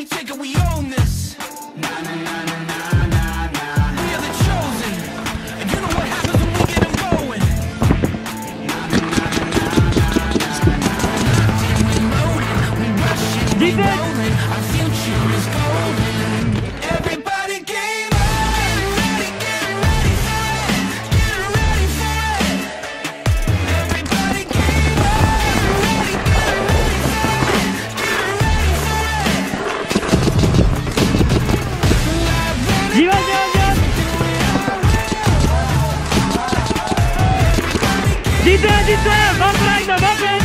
We take it, we own this. We are the chosen. And you know what happens when we get 'em going. We loaded, we rushing, we Defense! it's time va prendre, va prendre.